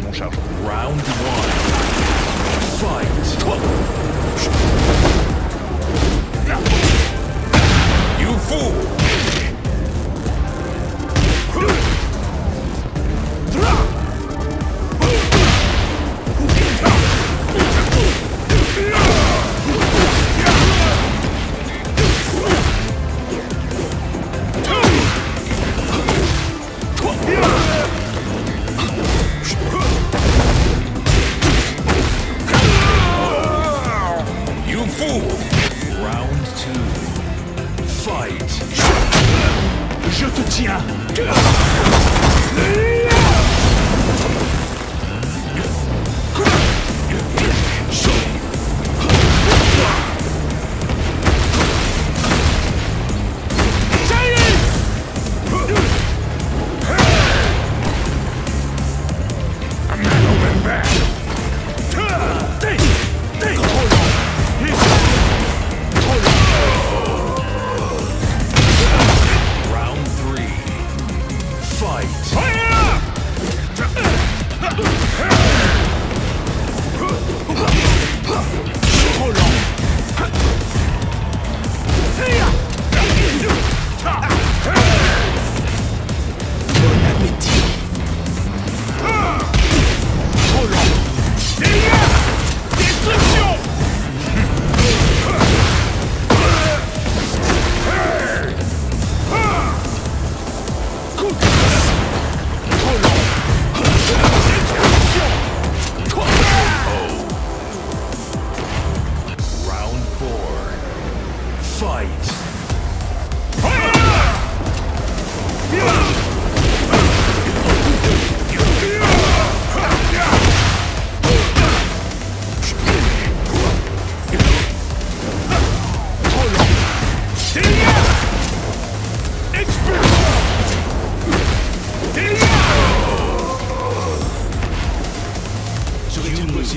mon chargeur. Round 1. Je te tiens!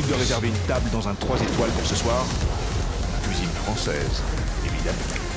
De réserver une table dans un 3 étoiles pour ce soir? Cuisine française, évidemment.